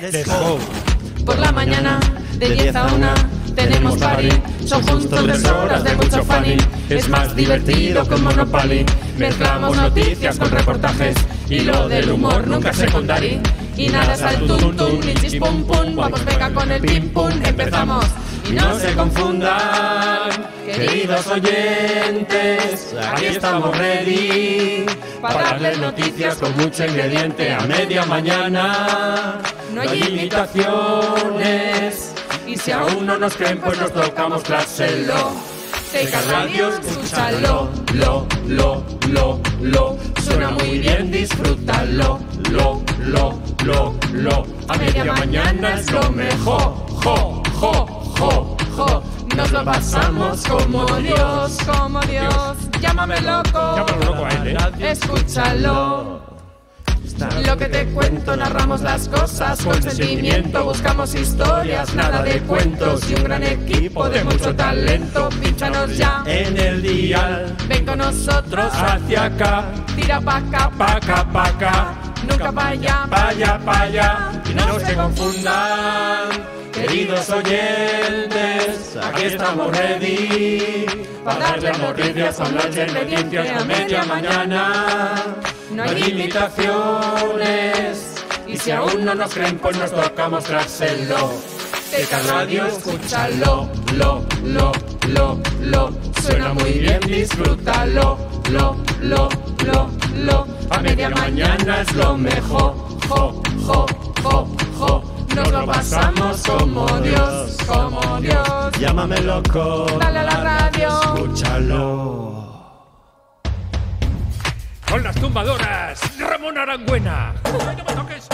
Let's go. Por la mañana, de 10 a 1, tenemos party. Son justo tres horas de mucho funny. Es más divertido que un Monopoly. Mezclamos noticias con reportajes. Y lo del humor nunca es secundario. Y nada es al tum tum, ni chis pum pum. Vamos, venga con el pim pum. Empezamos. Y no se confundan, queridos oyentes, aquí estamos ready para darles noticias con mucho ingrediente a media mañana. No hay imitaciones y si aún no nos creen pues nos toca mostrárselo. Teca Radio, escúchalo, lo, lo, lo, lo, suena muy bien, disfrútalo, lo, lo, lo, lo, a media mañana es lo mejor, jo, jo, jo, jo, nos lo pasamos como Dios, como Dios, llámame loco, Llámalo loco a él, ¿eh? escúchalo. Lo que te cuento, narramos las cosas con sentimiento, buscamos historias, nada de cuentos y un gran equipo de mucho talento. Pínchanos ya, En el dial, ven con nosotros, hacia acá, tira pa' acá, pa' acá, pa' acá, nunca pa' allá. pa' allá, pa' allá. Y no se confundan, queridos oyentes, aquí estamos ready para darles noticias con las ingredientes a media mañana. No hay limitaciones, y si aún no nos creen, pues nos toca mostrárselo. Teca Radio, escúchalo, lo, lo, lo, lo, suena muy bien, disfrútalo, lo, lo, lo, lo, a media mañana es lo mejor, jo, jo, jo, jo, nos lo pasamos como Dios, como Dios. Llámame loco, Dale a la radio. escúchalo. Con las tumbadoras, Ramón Arangüena. ¡Ay, no me toques!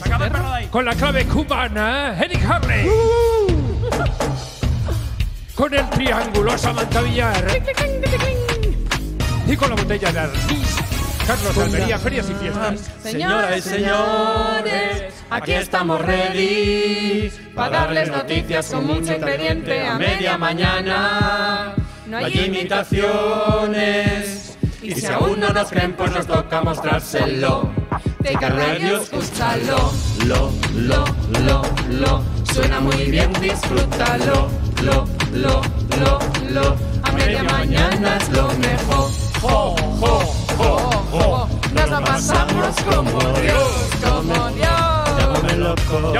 Saca el perro de ahí. Con la clave cubana, Eric Harley. Con el triángulo, Samantha Villar. Y con la botella de Arnis, Carlos Almería, Ferias y Fiestas. Señoras y señores, aquí estamos ready para darles noticias con mucho ingrediente a media mañana. No hay imitaciones. Y si aún no nos creen, pues nos toca mostrárselo. De Carradios, escúchalo. Lo, lo, lo, lo. Suena muy bien, disfrútalo. Lo, lo, lo, lo. A media mañana es lo mejor. Jo, jo, jo, jo. Nos lo pasamos como Dios, como Dios. Llámame loco.